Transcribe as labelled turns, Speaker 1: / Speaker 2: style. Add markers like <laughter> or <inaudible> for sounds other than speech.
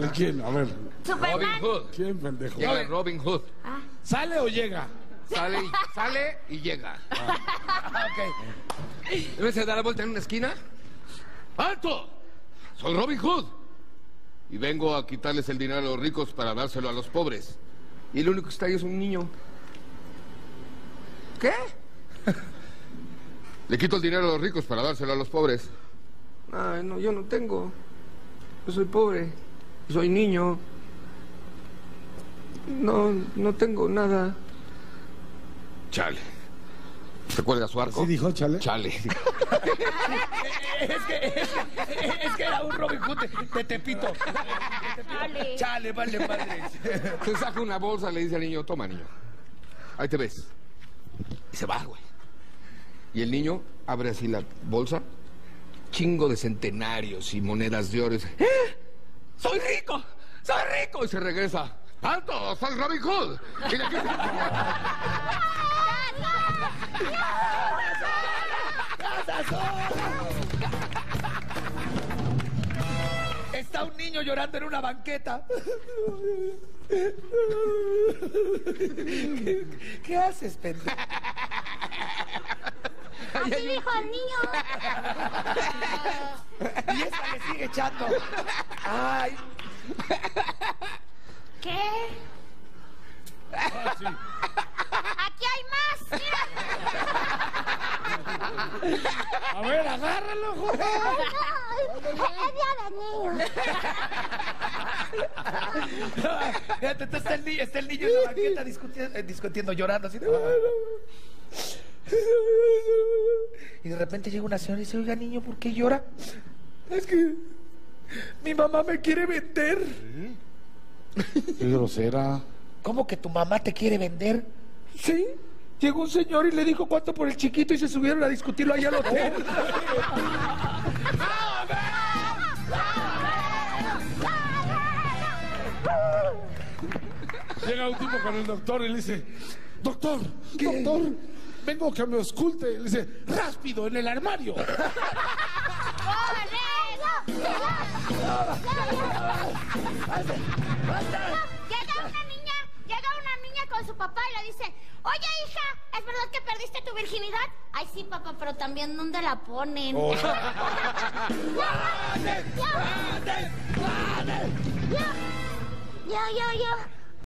Speaker 1: Dale, ¿Quién? A ver.
Speaker 2: Robin. Hood.
Speaker 1: ¿Quién, pendejo?
Speaker 2: Llega Robin Hood.
Speaker 1: ¿Sale o llega?
Speaker 2: Sale, y- <laughs> sale y llega. En vez de dar la vuelta en una esquina. ¡Alto! Soy Robin Hood. Y vengo a quitarles el dinero a los ricos para dárselo a los pobres. Y el único que está ahí es un niño. ¿Qué? <laughs> Le quito el dinero a los ricos para dárselo a los pobres. Ay, no, yo no tengo. Yo soy pobre. Soy niño. No, no tengo nada. Chale. ¿Se cuelga su arco?
Speaker 1: ¿Sí dijo, chale?
Speaker 2: Chale. <laughs>
Speaker 3: Es que, es que, es que era un Robin Hood de, de Tepito.
Speaker 4: Dale.
Speaker 3: Chale, vale madre.
Speaker 2: Se saca una bolsa, le dice al niño, toma niño. Ahí te ves. Y se va, güey. Y el niño abre así la bolsa, chingo de centenarios y monedas de oro. y dice, ¡Eh! ¡Soy rico! ¡Soy rico! Y se regresa. ¡Alto! ¡Soy Robin Hood! Y le quita-
Speaker 3: Está un niño llorando en una banqueta. ¿Qué, qué haces, pendejo?
Speaker 4: Así dijo el niño. <laughs>
Speaker 3: Y esta le sigue echando. Ay,
Speaker 4: ¿Qué? Aquí hay más. Mira.
Speaker 1: A ver, agárralo, joder.
Speaker 4: Es día
Speaker 3: fíjate, está el, ni- está el niño en la banqueta discutiendo, eh, discutiendo llorando así. de- <laughs> Y de repente llega una señora y dice, oiga, niño, ¿por qué llora? Es que mi mamá me quiere vender.
Speaker 1: Qué grosera.
Speaker 3: ¿Cómo que tu mamá te quiere vender? Sí. Llegó un señor y le dijo cuánto por el chiquito y se subieron a discutirlo allá al hotel. <laughs>
Speaker 1: Llega un tipo con el doctor y le dice, doctor, doctor, vengo que me ausculte. Y le dice, rápido, en el armario.
Speaker 4: Llega una niña, llega una niña con su papá y le dice, oye hija, ¿es verdad que perdiste tu virginidad? Ay sí papá, pero también ¿dónde la ponen? Ya, ya.